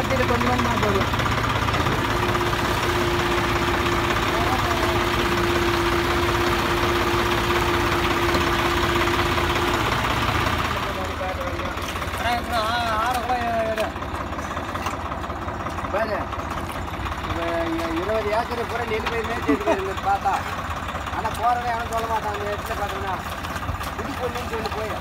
வார்த்தையில் கொண்டு வந்தால் போதும். இருபது ஏக்கர் கூட நெல் பயிர் மேய்ச்சிருக்கு பார்த்தா. ஆனால் போகிறவன் அவன் சொல்ல மாட்டாங்க அந்த இடத்துல பார்த்தோம்னா குடி பொண்ணுன்னு சொல்லி போய்.